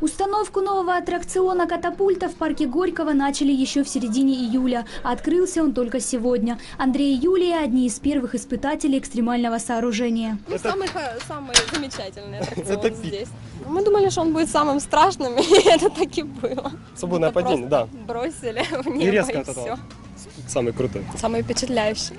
Установку нового аттракциона «Катапульта» в парке Горького начали еще в середине июля. а Открылся он только сегодня. Андрей и Юлия – одни из первых испытателей экстремального сооружения. Ну, самый, ха- самый замечательный аттракцион Это здесь. Мы думали, что он будет самым страшным, и это так и было. Свободное Это падение, да. Бросили в И небо, резко и вот это все. Самый крутой. Самый впечатляющий.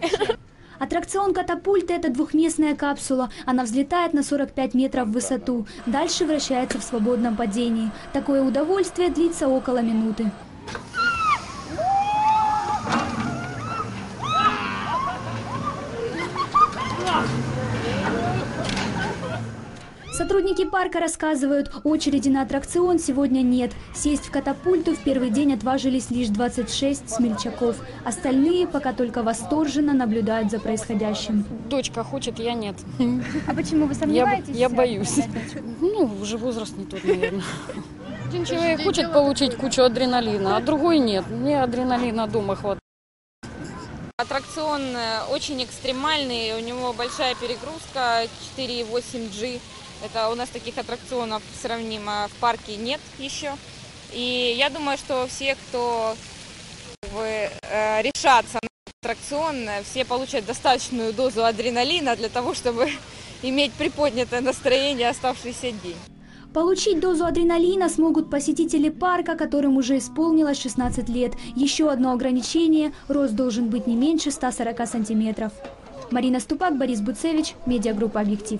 Аттракцион «Катапульта» – это двухместная капсула. Она взлетает на 45 метров в высоту. Дальше вращается в свободном падении. Такое удовольствие длится около минуты. Сотрудники парка рассказывают, очереди на аттракцион сегодня нет. Сесть в катапульту в первый день отважились лишь 26 смельчаков. Остальные пока только восторженно наблюдают за происходящим. Дочка хочет, я нет. А почему вы Я, я боюсь. Ну, уже возраст не тот, наверное. Один человек хочет получить кучу адреналина, а другой нет. Мне адреналина дома хватает. Аттракцион э, очень экстремальный, у него большая перегрузка 4,8G. Это у нас таких аттракционов сравнимо в парке нет еще. И я думаю, что все, кто э, решатся на аттракцион, все получат достаточную дозу адреналина для того, чтобы иметь приподнятое настроение оставшийся день. Получить дозу адреналина смогут посетители парка, которым уже исполнилось 16 лет. Еще одно ограничение – рост должен быть не меньше 140 сантиметров. Марина Ступак, Борис Буцевич, Медиагруппа «Объектив».